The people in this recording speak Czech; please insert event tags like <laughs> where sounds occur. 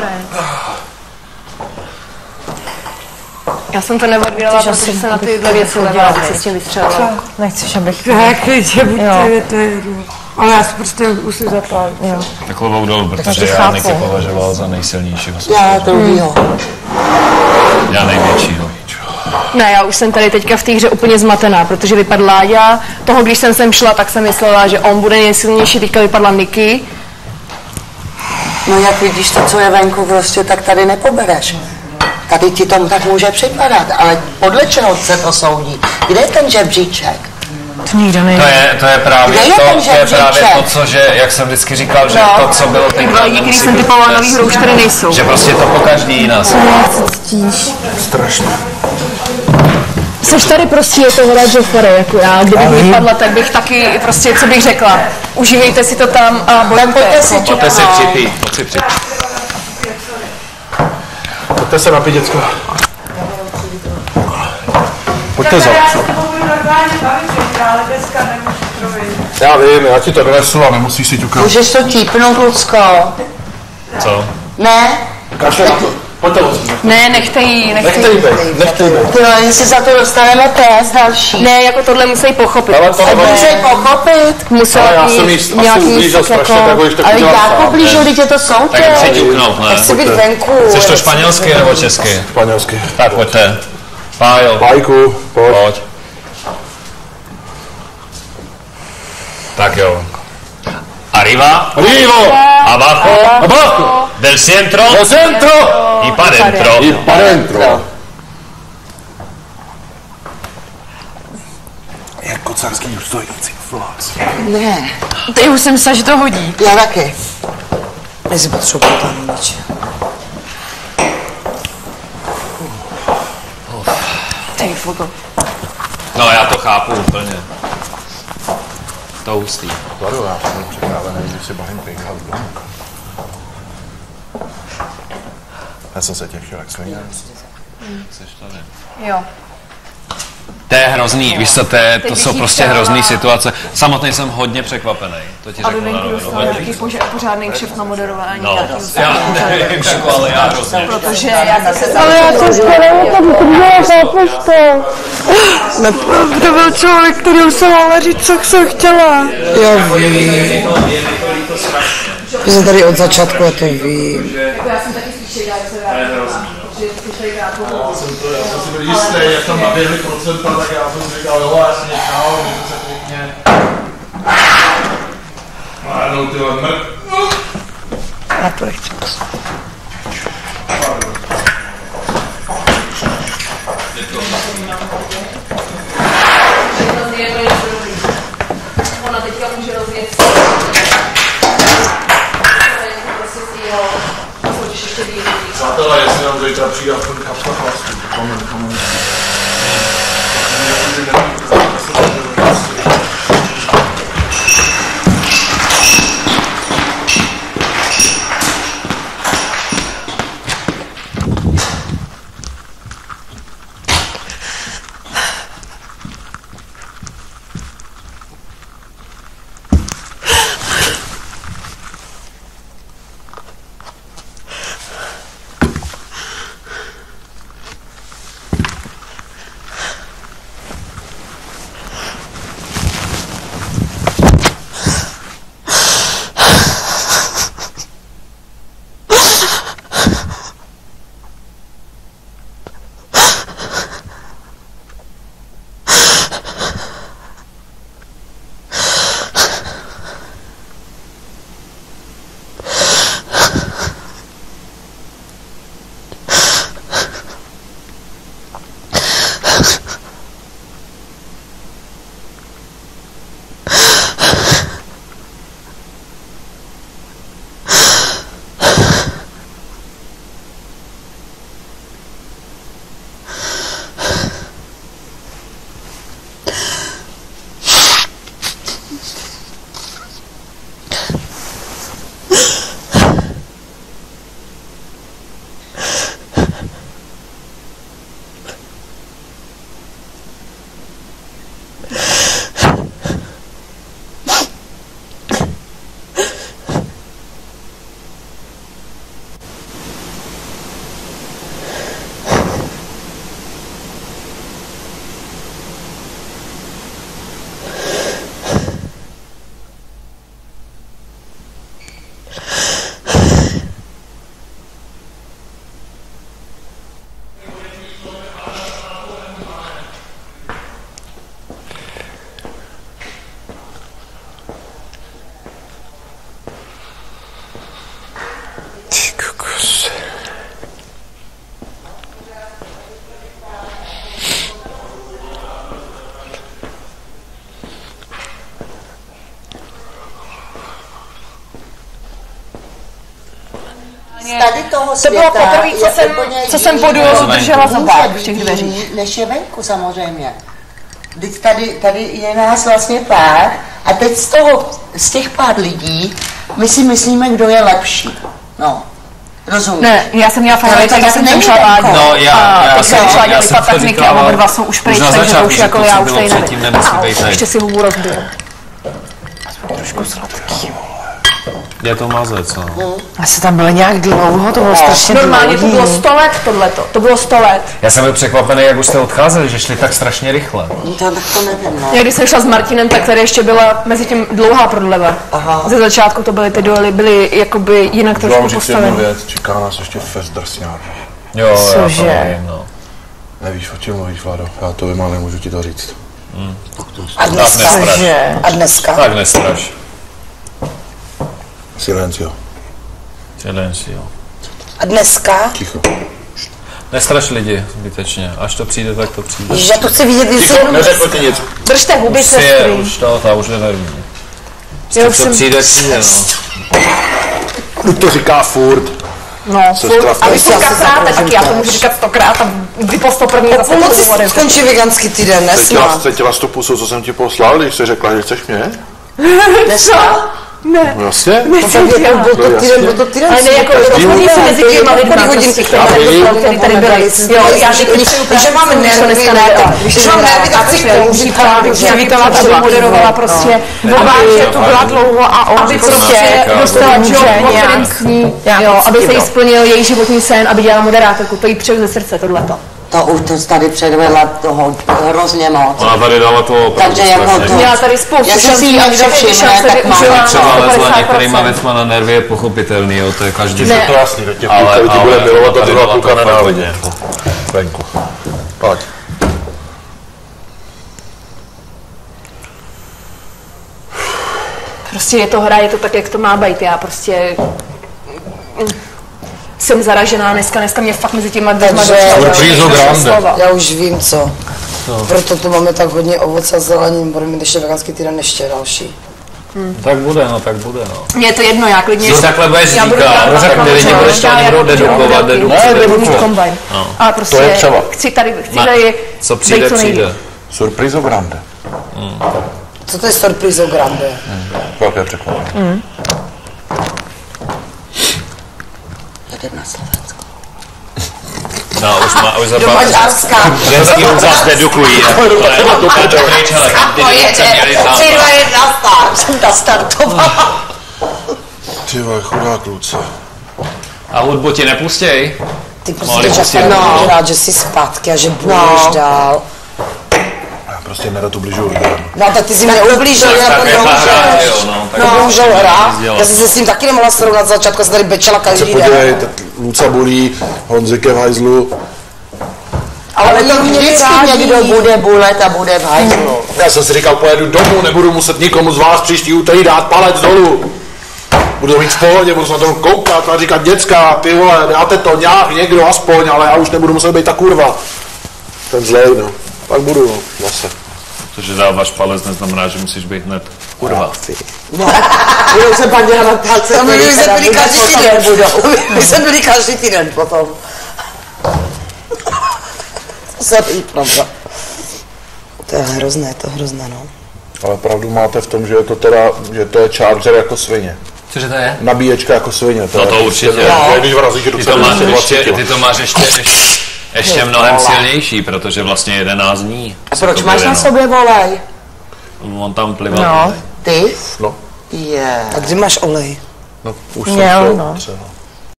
Marek. Já jsem to neodbírala, protože se na tyhle věci abych se s tím vystřelila. Nechceš, abych... Tak, že buď Jo. to je, to je jedno. Ale já si prostě musím zapálit. Jo. Takovou dolů, protože já chápu. Niky považoval za nejsilnějšího. Já druhýho. Já největšího. Ne, já už jsem tady teďka v té hře úplně zmatená, protože vypadl Láďa. Toho, když jsem sem šla, tak jsem myslela, že on bude nejsilnější, teďka vypadla Niky. No jak vidíš to, co je venku prostě, tak tady nepobereš. Tady ti to tak může připadat, ale podle čeho se to soudí? Kde je ten žebříček? To nikdo nejde. To je, to je právě Kde je to, ten to je právě to, co, že, jak jsem vždycky říkal, že No. to, co bylo Ty teď lidi, když jsem typovala nový hru, už tady nejsou. Že prostě to po každý jiná se. Seš tady prostě je to hra Joffre, jako já. Kdybych vypadla, tak bych taky prostě, co bych řekla. Užívejte si to tam a Tak bojujte. pojďte si Pojďte připít, pojď si připít. Pojďte se napít, děcko. Pojďte za. Já vím, já ti to donesu a nemusíš si ťukat. Můžeš to típnout, Lucko? Co? Ne? Kašle na to. Pojďte. Ne, nechte jí, nechte Nechte jí. jí být, nechte jí být. Jo, jestli za to dostaneme pes další. Ne, jako tohle musí pochopit. Ale to musí pochopit. Musela Ale já jí jsem jí asi ublížil tak strašně, tak ho ještě Ale sám. poblížu, když je to soutěž. Tak chci ťuknout, Tak ne? chci být venku. Chceš to španělsky nebo česky? Španělsky. Tak pojďte. Pájo, Bajku, pojď. pojď. Tak jo. Arriba, Arrivo! abajo, Abajo! del centro Do centro! y pa dentro. I pa dentro. Jako carský důstojníci. Flax. Ne, Ty už jsem se, že to hodí. já taky. Potřebuji tam nič. Ty fogo. No já to chápu úplně. To hustý. Kladu, já jsem připravený, když si bavím pěkal domů. Já jsem se těšil, jak svině. Jo. To je hrozný, víš co, to, je, to jsou prostě hrozný situace. Samotný jsem hodně překvapený, to ti Aby řeknu na venku dostal nějaký pořádný kšeft na moderování. No, já nevím, jako, ale já hrozně. Protože já zase Ale já to skoro to vytrhla, chápeš to? To byl člověk, který už jsem mohla říct, co jsem chtěla. Já vím. Že jsem tady od začátku, já to vím. jsem byl jistý, jak tam naběhly procenta, tak já jsem si říkal, jo, jasně, čau, mějte se pěkně. A najednou tyhle mrk. Já to nechci. Ona toho to světa bylo poprvé, co jsem, co jsem než- držela za pár být v těch dveřích. než je venku samozřejmě. Teď tady, tady je nás vlastně pár a teď z toho, z těch pár lidí, my si myslíme, kdo je lepší. No, rozumíš? Ne, já jsem měla fajn, Ale to tak já jsem tam šla. Láďu. No, já- a já teď jsem- jsem šla já dělat jsem to techniky a říkával oba dva jsou už pryč, takže to už jako to, já už tady nevím. Ještě si hubu rozbiju. Je to mazec, no. Asi tam bylo nějak dlouho, to bylo strašně Normálně to dlouhý. bylo 100 let tohleto, to bylo 100 let. Já jsem byl překvapený, jak už jste odcházeli, že šli tak strašně rychle. No, To, tak to nevím, no. Já když jsem šla s Martinem, tak tady ještě byla mezi tím dlouhá prodleva. Aha. Ze začátku to byly ty duely, byly jakoby jinak Můžu trošku vám jednu postavené. věc, čeká nás ještě fest drsňák. Jo, já to Cože? nevím, no. Nevíš, o čem mluvíš, Vlado? Já to vím, ale nemůžu ti to říct. A dneska, nestraš. že? A dneska? Tak nestraš. Silencio, Silencio. A dneska? ticho. Nestraš lidi zbytečně. Až to přijde, tak to přijde. Ježiš, já to chci vidět, jestli Ticho, neřekl ti nic. Držte huby, Už si je, už to, ta už je nervní. Já To, už co jsem, přijde, přijde, no. Už to říká furt. no, Sestra, a vy stokrát, tak já to můžu říkat stokrát a vy po sto první zase to hovorím. skončí veganský týden, nesmá. cítila jsi to pusu, co jsem ti poslal, když jsi řekla, že chceš mě? <laughs> Dneska? Ne, No jasně. No tak jako byl to týden, byl to týden. ale ne jako rozhodně si mezi těma lidma, Kolik hodin prostě, ty který tady byli. Jo, já Když máme práci, nervy, ne, když mám nervy, tak chci kouřit právě, že Přivítala, aby moderovala prostě. oba, že tu byla dlouho a on aby prostě Říká, dostala že job, jo, aby se jí splnil její životní sen, aby dělala moderátorku, to jí přeju ze srdce tohleto. To už to tady předvedla toho hrozně moc. Ona tady dala to opravdu Takže jako to- Měla tady spoustu Jestli si šancí někdo a všechny ty všimne, šance tak má využila Třeba na lezla 150%. některýma věcma na nervy je pochopitelný, jo, to je každý. Ne. To jasný, tak těch Ale- lidí ale bude milovat a tady druhá byla půlka to fakt nenávidí. hodně. Venku. Pojď. Prostě je to hra, je to tak, jak to má být. Já prostě jsem zaražená dneska, dneska mě fakt mezi těma dvěma Takže- došla slova. Já už vím co. Proto tu máme tak hodně ovoce a zelenin, budeme mít ještě veganský týden ještě další. Tak bude, no, tak bude, no. Mně je to jedno, já klidně... Co takhle budeš já budu říkat? dělat No, tak ty lidi budeš jako budou dedukovat, dedukovat, mít dedukovat. kombajn. No. A prostě To je třeba. chci tady, chci Ne, tady Co přijde, co přijde. Surprizo grande. Co to je surprizo grande? Velké překvapení. Jedem na Slovensko. No, už má, už za Do. Maďarska. Ženský už zase dedukují. <laughs> To pryč, hele, ty se měli tam. 3, 2, 1, start. <laughs> Jsem nastartovala. Ty vole, chudá kluci. A hudbu ti nepustěj. Ty Mohli prostě často hudbu. no. rád, že jsi zpátky a že budeš dál. Prostě nerad ubližuju lidem. No tak ty jsi mě ublížil, já to jo, no. tak No, to bohužel hra. Já jsem se s tím taky nemohla srovnat za začátku, jsem tady bečela Se každý podívej, den. tak Luca bulí, Honzike v hajzlu. Ale Ale to vždycky někdo bude bulet a bude v hajzlu. Já jsem si říkal, pojedu domů, nebudu muset nikomu z vás příští úterý dát palec dolů. Budu mít v pohodě, budu se na to koukat a říkat, děcka, ty vole, dáte to nějak, někdo aspoň, ale já už nebudu muset být ta kurva. Ten zlej, no. Tak budu, no, zase. To, že dáváš palec, neznamená, že musíš být hned kurva. Budou se pak dělat palce, To my který jsme byli každý potom týden. My jsme byli každý týden potom. To se jí pravda. To je hrozné, to je hrozné, no. Ale pravdu máte v tom, že je to teda, že to je charger jako svině. Cože to je? Nabíječka jako svině. No je to prostě- určitě. To je, když vrazíš do Ty to máš ještě, ty to máš ještě, ještě, ještě mnohem silnější, protože vlastně 11 dní. se Proč máš na vyvine. sobě volej? On tam plival. No, ty? No, Je. A kdy máš olej? no, už jsem Měl, šel no. třeba.